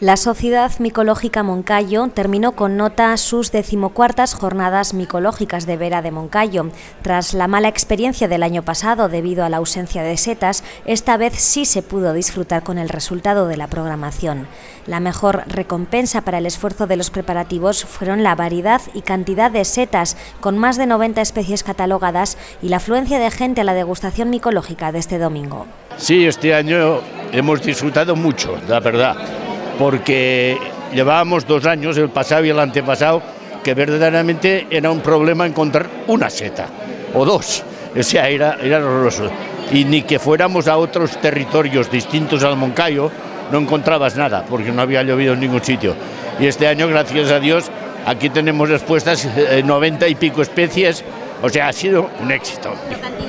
La Sociedad Micológica Moncayo terminó con nota sus decimocuartas jornadas micológicas de Vera de Moncayo. Tras la mala experiencia del año pasado debido a la ausencia de setas, esta vez sí se pudo disfrutar con el resultado de la programación. La mejor recompensa para el esfuerzo de los preparativos fueron la variedad y cantidad de setas, con más de 90 especies catalogadas, y la afluencia de gente a la degustación micológica de este domingo. Sí, este año hemos disfrutado mucho, la verdad porque llevábamos dos años, el pasado y el antepasado, que verdaderamente era un problema encontrar una seta o dos. O sea, era, era horroroso. Y ni que fuéramos a otros territorios distintos al Moncayo, no encontrabas nada, porque no había llovido en ningún sitio. Y este año, gracias a Dios, aquí tenemos expuestas 90 eh, y pico especies, o sea, ha sido un éxito.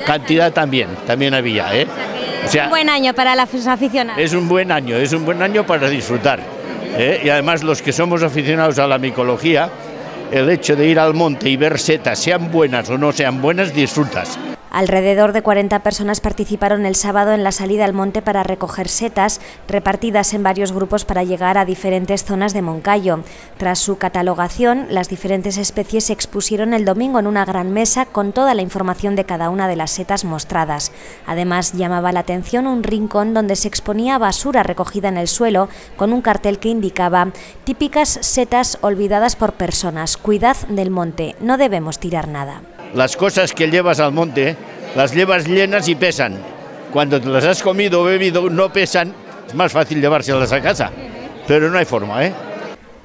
Cantidad, también, también había, ¿eh? Es un buen año para los aficionados. Es un buen año, es un buen año para disfrutar. ¿eh? Y además los que somos aficionados a la micología, el hecho de ir al monte y ver setas, sean buenas o no sean buenas, disfrutas. Alrededor de 40 personas participaron el sábado en la salida al monte para recoger setas, repartidas en varios grupos para llegar a diferentes zonas de Moncayo. Tras su catalogación, las diferentes especies se expusieron el domingo en una gran mesa con toda la información de cada una de las setas mostradas. Además, llamaba la atención un rincón donde se exponía basura recogida en el suelo con un cartel que indicaba típicas setas olvidadas por personas, cuidad del monte, no debemos tirar nada las cosas que llevas al monte las llevas llenas y pesan. Cuando te las has comido o bebido no pesan, es más fácil llevárselas a casa, pero no hay forma, ¿eh?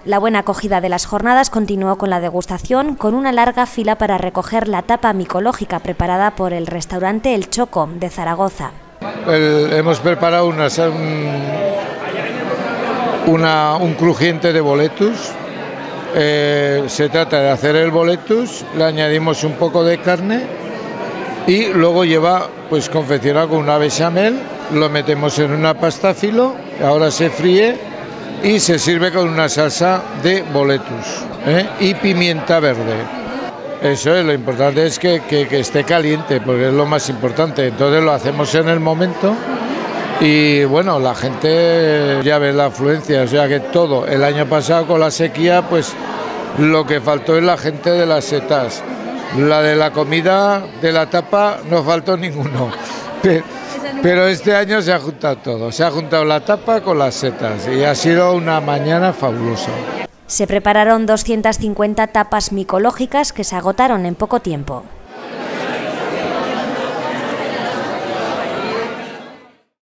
La buena acogida de las jornadas continuó con la degustación, con una larga fila para recoger la tapa micológica preparada por el restaurante El Choco de Zaragoza. hemos preparado una, una, un crujiente de boletus eh, se trata de hacer el boletus, le añadimos un poco de carne y luego lleva pues confeccionado con una bechamel, lo metemos en una pasta filo, ahora se fríe y se sirve con una salsa de boletus ¿eh? y pimienta verde. Eso es, lo importante es que, que esté caliente, porque es lo más importante. Entonces lo hacemos en el momento y bueno, la gente ya ve la afluencia, o sea que todo. El año pasado con la sequía, pues lo que faltó es la gente de las setas. La de la comida, de la tapa, no faltó ninguno. Pero este año se ha juntado todo, se ha juntado la tapa con las setas y ha sido una mañana fabulosa. Se prepararon 250 tapas micológicas que se agotaron en poco tiempo.